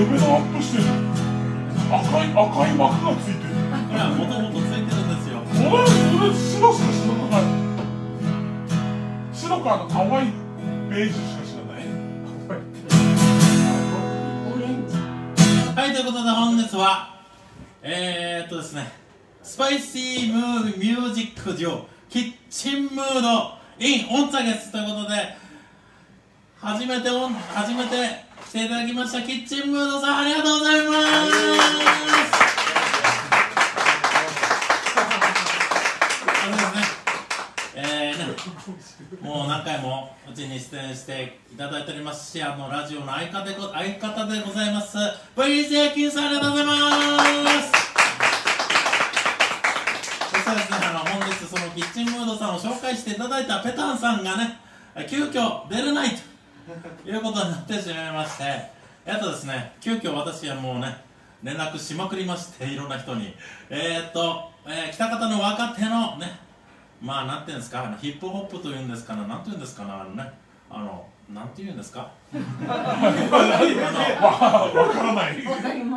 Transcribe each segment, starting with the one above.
レベルアップしてる赤い赤い幕がついてるこれはもともとついてるんですよこれこれ白しか知らない白かあの淡いベージュしか知らないはい、ということで本日は、えー、っとですね、スパイシームーミュージックデュオ、キッチンムード in オンザゲスということで、初めてオン、初めて来ていただきましたキッチンムードさん、ありがとうございます。そうですね。えーね、もう何回もうちに出演していただいておりますし、あのラジオの相方でご相方でございます、VJ キンさんありがとうございます。そしてですね、あの本日そのキッチンムードさんを紹介していただいたペタンさんがね、急遽出れないということになってしまいまして、えっとですね、急遽私はもうね、連絡しまくりまして、いろんな人に。えー、っと、えー、北方の若手のね、まあなんていうんですか、あのヒップホップというんですかね、なんていうんですかね、あのね、あの、なんていうんですか？あのわからない。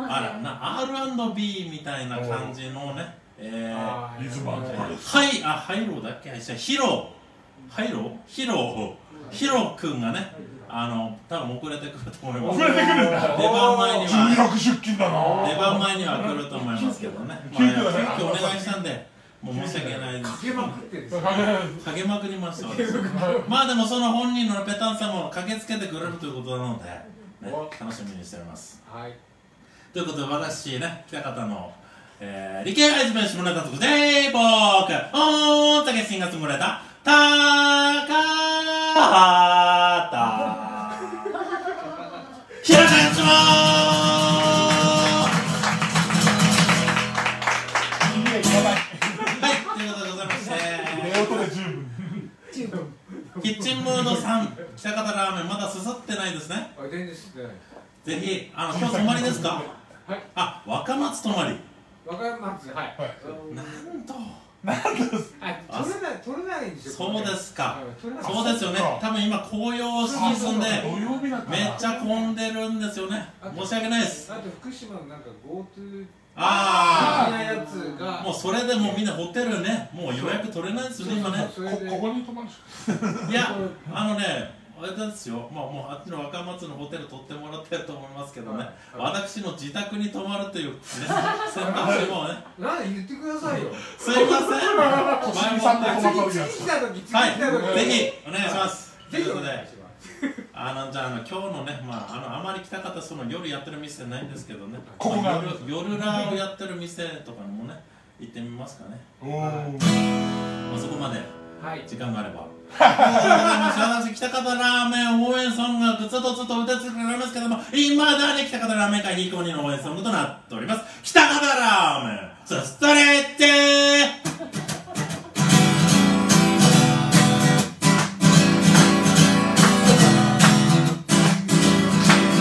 あらな R&B みたいな感じのね、えー、リズムはいあハイローだっけ？じゃヒロハイロー？ヒロヒロ君がねあの多分遅れてくると思います。遅れてくるんだ。出番前には。出勤だな。出番前には来ると思いますけどね、まあ、急遽だね急遽お願いしたんでもう申し訳ないです。かけまくってですよ。励まくりました私まあでもその本人のペタンさんも駆けつけてくれるということなので、ね、楽しみにしております。はい。ということで私ね北方の、えー、理系アイズメン下ネタ族 J ボークおーたけしんがつもれたたかはキッチンムードさん北方ラーメンまだすすってないですね。ぜひあの今日泊まりですかはい。あ若松泊まり。わかりますはいはい。なんとあ取れない取れないんですよそうですか。はい取れないそうですよね多分今紅葉シーズンで土曜日だからめっちゃ混んでるんですよね。申し訳ないです。あと福島のなんか GoTo あ的なやつが。あもうそれでもうみんなホテルねもう予約取れないですよね今ね。こここに泊まるしいやあのねあれですよ。まあもうあっちの若松のホテル取ってもらってると思いますけどね。はい。私の自宅に泊まるというね選択肢もね。なんで言ってくださいよ。すいません。前もって次来た時次来はい。ぜひお願いします。とぜひおいうことで願いします。あのじゃああの今日のね、まあ、あのあまり来た方その夜やってる店ないんですけどね、ここが。まあ夜夜ラーをやってる店とかにもね行ってみますかね、おおまあ、そこまではい。時間があれば私北方ラーメン応援ソングずっとずっと歌ってくれますけどもいまだに北方ラーメン会非公認の応援ソングとなっております。北方ラーメン。スストレッチ。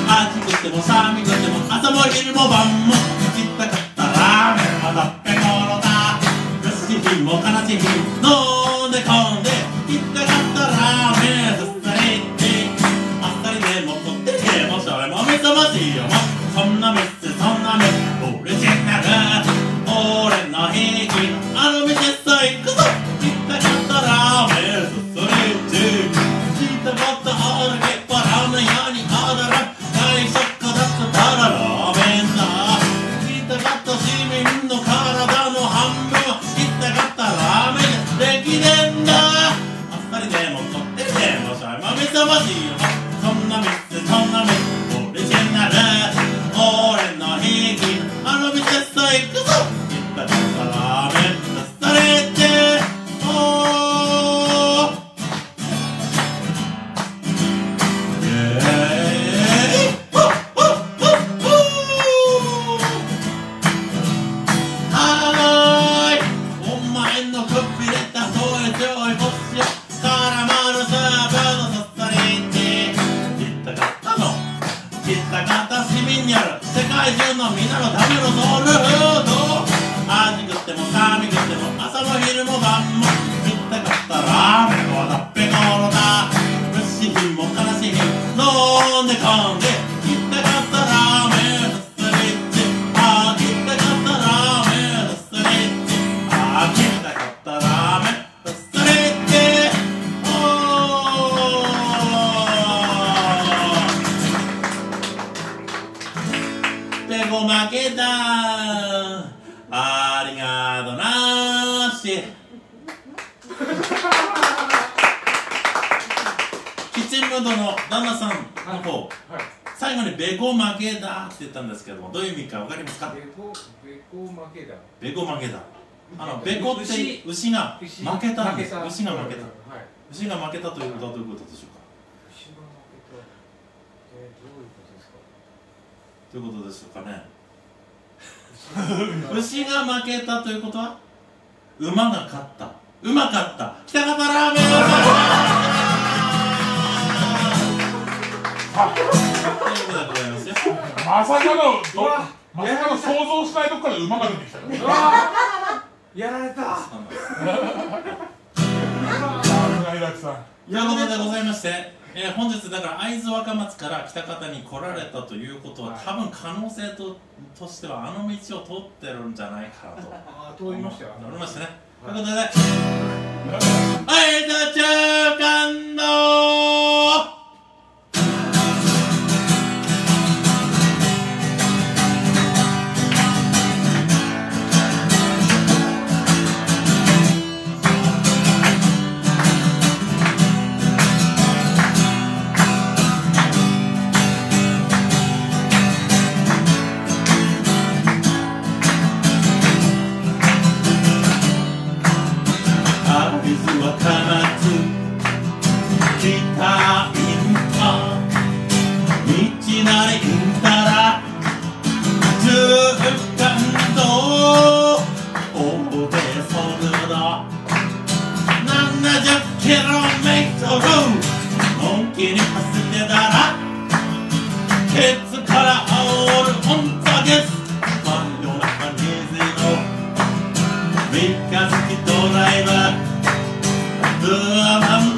暑くても寒くても朝も昼も晩も行きたかったラーメンはだっぺころだ。苦しい日も悲しい日飲かりますかベコベコ負けだ。ベコ負けだ。あのベコって牛が負牛けたんです牛が負けた。はい。牛が負けたということはどういうことでしょうか？牛が負けた。えー、どういうことですか？ということでしょうかね。牛が負けた。ということは？馬が勝った。うまかった。北方ラーメンとい。うことでございますよ。まさかのまさかの想像しないとこから馬が出てきたようわやられた。さすが平木さんということでございまして、えー本日だから会津若松から北方に来られたということははい。多分可能性ととしてはあの道を通ってるんじゃないかなと。あー通りましたよ。思いましてね、はい。ということで。はいた中間のア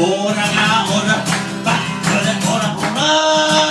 オラがオラバッ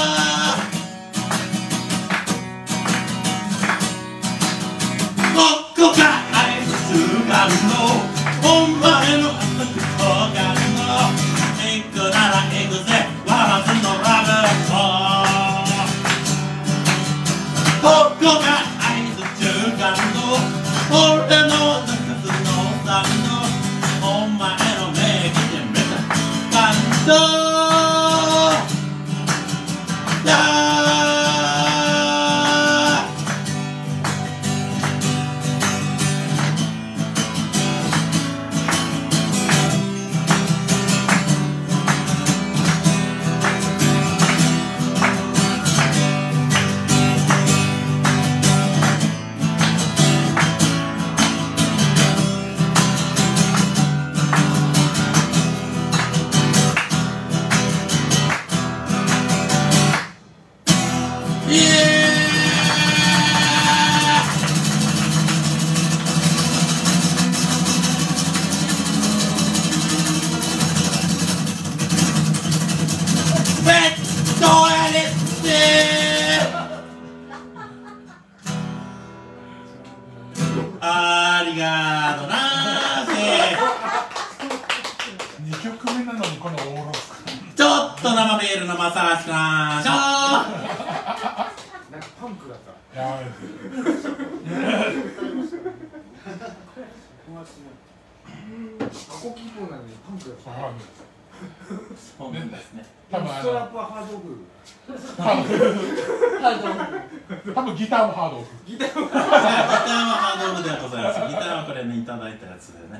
多分ギターもハードオフギターはギターはハードオフではございます。ギターはこれねいただいたやつでね。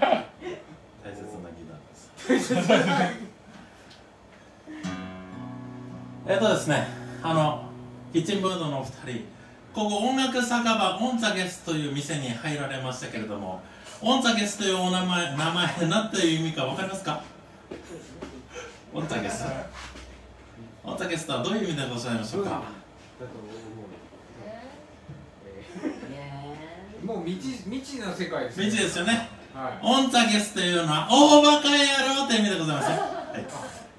大切なギターです。えっとですねあのキッチンブードのお二人ここ音楽酒場オンザゲスという店に入られましたけれどもオンザゲスというお名前名前何という意味か分かりますか？オンザゲス。オンザゲスとはどういう意味でございましょうかーもう未知未知な世界です未知ですよね。はい。オンザゲスというのは大バカ野郎って意味でございますよ、はい、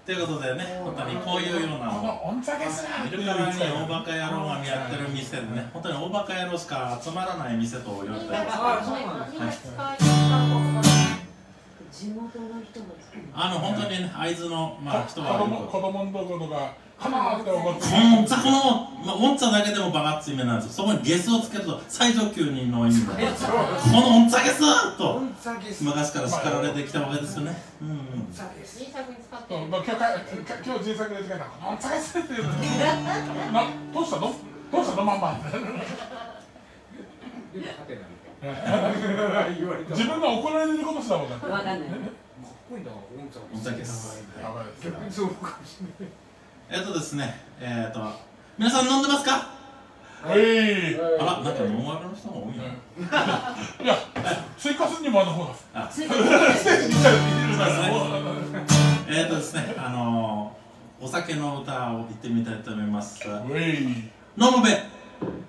ということでね本当にこういうようなオンザゲスな見るから。に大バカ野郎がやってる店でね本当に大バカ野郎しか集まらない店と言われてますあそうなんです地元の人が作るあの本当にね会津の、まあ、人子は供子供のところがかなーって思ってこんざこの、まあ、オンザだけでもバカッツ意味なんですよ。そこにゲスをつけると最上級にの意味だ。このオンザゲスオと昔から叱られてきたわけですよね。うん。うん今日か今日人作で使えたオンザゲスって言うの。などうしたの？どうしたの？ママ。で 自分が怒られることすらもだってわかんない。かっこいいん えっとですねえっと皆さん飲んでますか？はい。あらなんかノンアルの人が多いな、いや追加するにもあの方だ えっとですねあのー、お酒の歌を言ってみたいと思います。飲むべ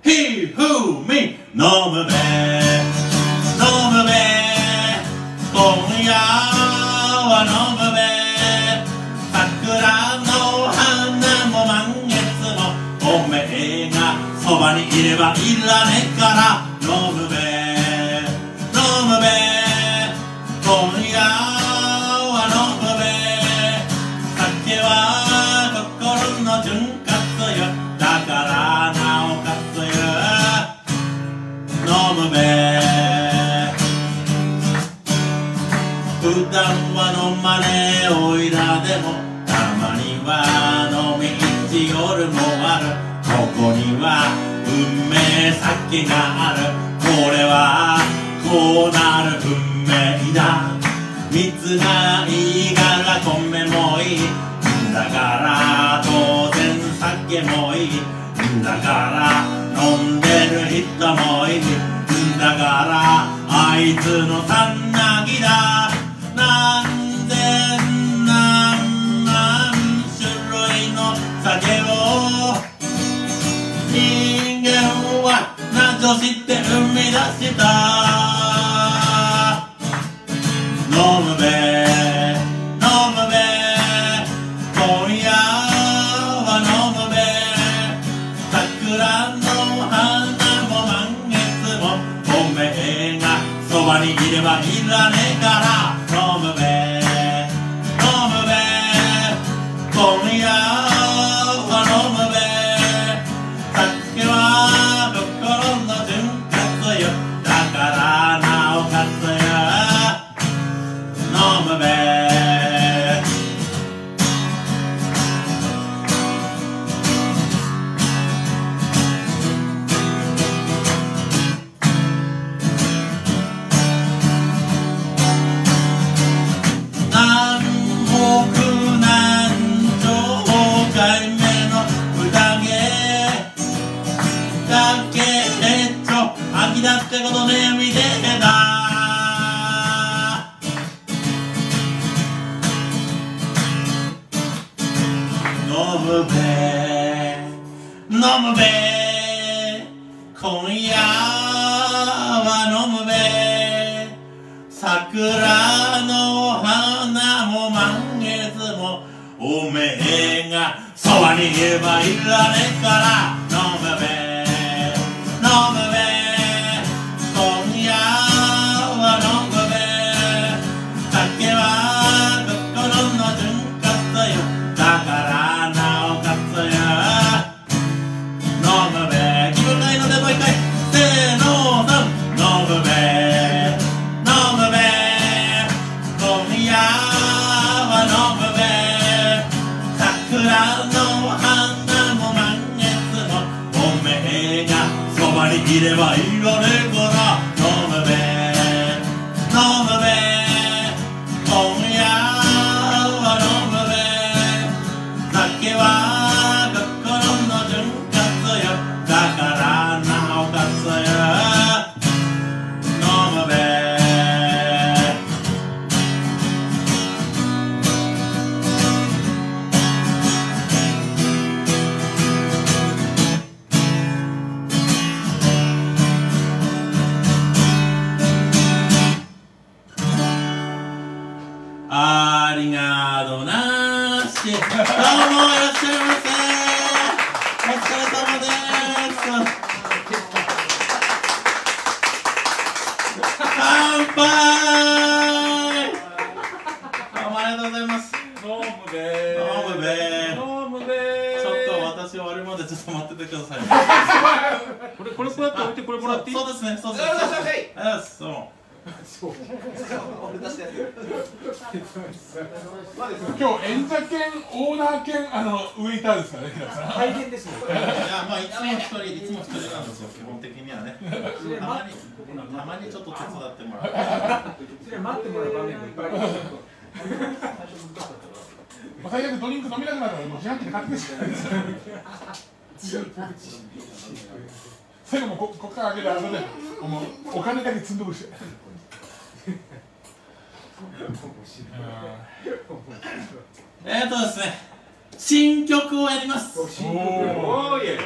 He who me 飲むべ飲むべ今夜は飲むべ桜の花も満月もおめえがそばにいればいらねえから飲むべもたまには飲み行ち夜もある。ここには運命酒がある。これはこうなる運命だ。蜜がいいから米もいい。だから当然酒もいい。だから飲んでる人もいるだからあいつのさって酒りがとうなしどうもいらっしゃいませ。お疲れ様です。乾杯。どうもありがとうございます。飲むべ飲むべ飲むべちょっと私終わるまでちょっと待っててくださいね。これこれこうやって置いてこれもらっていい？そうですねそうですね。ありがとうございます。どうも今日演者兼オーナー兼あのウェイターですからね平さん。大変ですもんいやまあいつも一人いつも一人なんですよ。基本的にはね。たまにたまにちょっと手伝ってもらう。それ待ってもらう場面もいっぱいあります。まあ最悪ドリンク飲みなくなったらもう自販機で買ってくしかないです最後もうこ こっから開けてあのねお金だけ積んどくし えーとですね新曲をやります。え。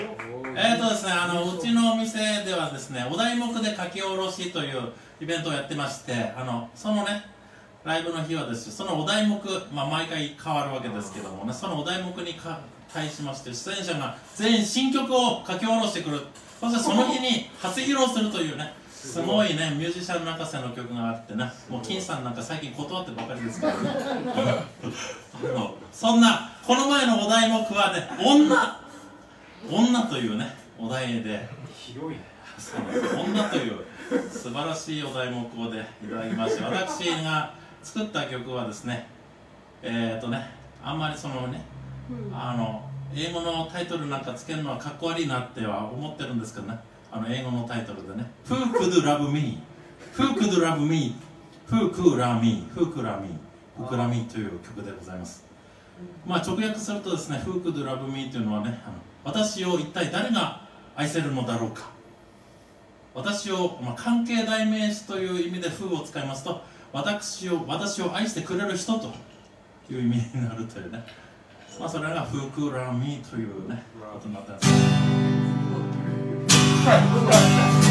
ーとですねあのうちのお店ではですねお題目で書き下ろしというイベントをやってましてあのそのねライブの日はですねそのお題目、まあ、毎回変わるわけですけどもねそのお題目にか対しまして出演者が全員新曲を書き下ろしてくる。そしてその日に初披露するというねすごいねミュージシャン泣かせの曲があってねもう金さんなんか最近断ってばかりですから。ねあのそんなこの前のお題目はね女。女というねお題で。広い女という素晴らしいお題目をでいただきまして。私が作った曲はですねえっ、ー、とねあんまりそのねあの英語のタイトルなんかつけるのはかっこ悪いなっては思ってるんですけどねあの英語のタイトルでね「Who could love me? Who could love me? Who could love me? Who could love me? Who could love me?」という曲でございますまあ直訳するとですね「Who could love me?」というのはねあの私を一体誰が愛せるのだろうか私を、まあ、関係代名詞という意味で「Who」を使いますと私を私を愛してくれる人という意味になるというねまあそれが「Who could love me?」というねことになってます「快快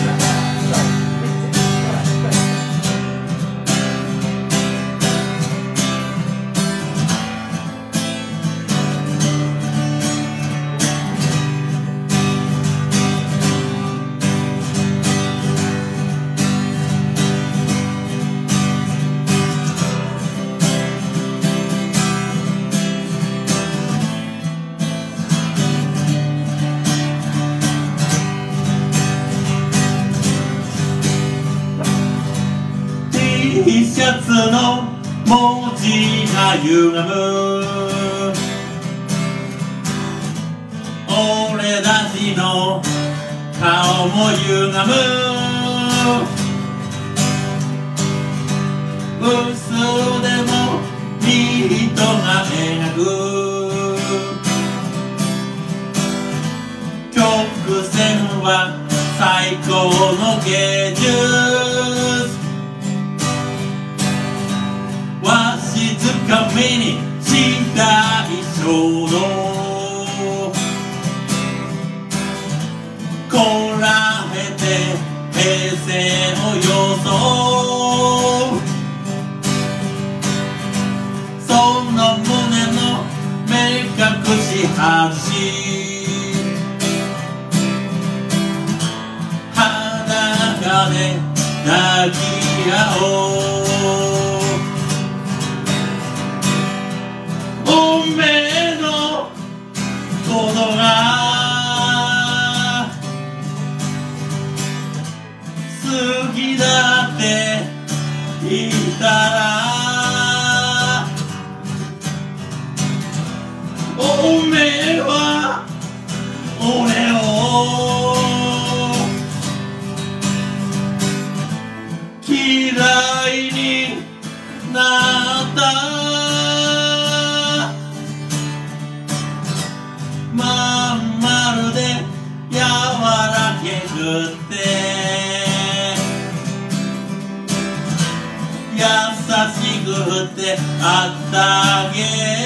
歪む」「俺たちの顔も歪む」「薄でも人が描く」「曲線は最高の芸術」しづかみにしたい衝動こらえて平成を予くて。優しくてあったげ。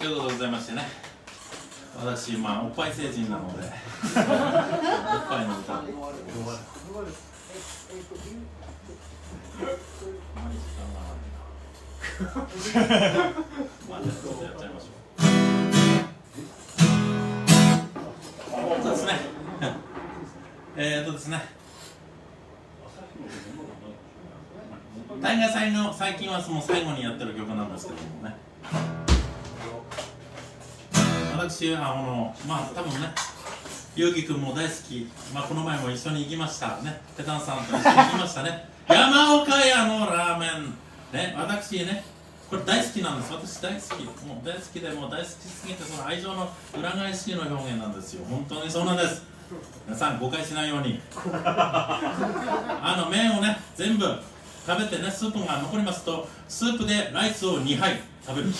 ということでございましてね。私まあおっぱい成人なので。おっぱいの歌。まあじゃあちょっとやっちゃいましょうそうですね。えーとですね。大概最の最近はその最後にやってる曲なんですけどもね私はあのまあ多分ねゆうきくんも大好き、まあ、この前も一緒に行きましたね。ペタンさんと一緒に行きましたね。山岡屋のラーメン。ね私ねこれ大好きなんです。私大好き。もう大好きでもう大好きすぎてその愛情の裏返しの表現なんですよ。本当にそうなんです。皆さん誤解しないように。あの麺をね全部食べてねスープが残りますとスープでライスを2杯食べる。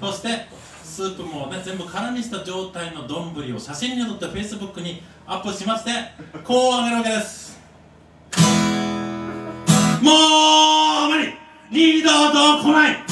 そしてスープもね全部空にした状態の丼を写真に撮ってフェイスブックにアップしましてこうあげるわけです。もう無理。二度と来ない。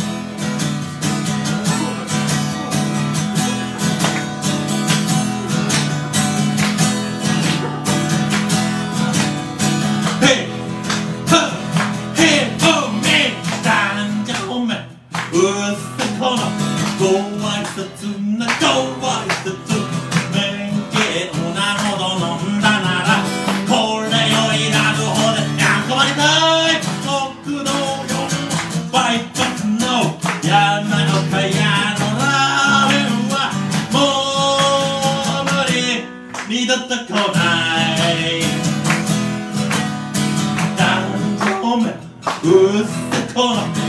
二度と来ない男女おめうっせこの